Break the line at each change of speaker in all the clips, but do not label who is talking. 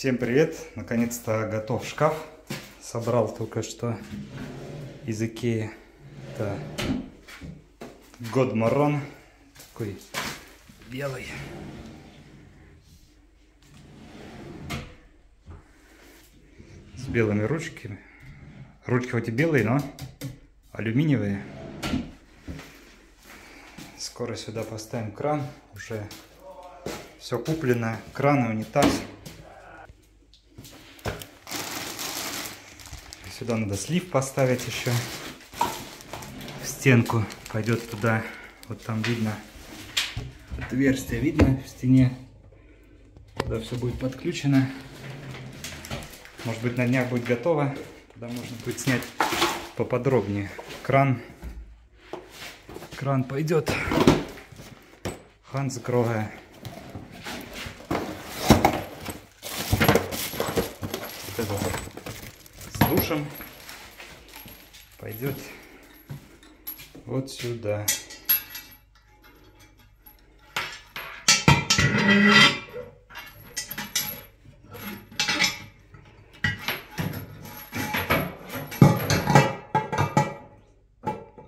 Всем привет! Наконец-то готов шкаф. Собрал только что из Икеи. Это Годмарон. Такой белый. С белыми ручками. Ручки хоть и белые, но алюминиевые. Скоро сюда поставим кран. Уже все куплено. Кран и унитаз. Сюда надо слив поставить еще. В стенку пойдет туда. Вот там видно. Отверстие видно в стене. Туда все будет подключено. Может быть на днях будет готово. Тогда можно будет снять поподробнее. Кран. Кран пойдет. Хан закрывая. Вот это с душем пойдет вот сюда.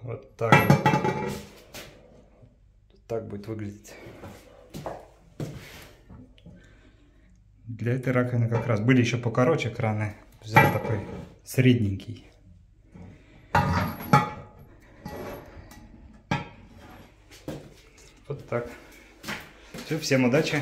Вот так вот. Так будет выглядеть. Для этой раковины как раз были еще покороче краны. Взял такой средненький. Вот так. Все, всем удачи.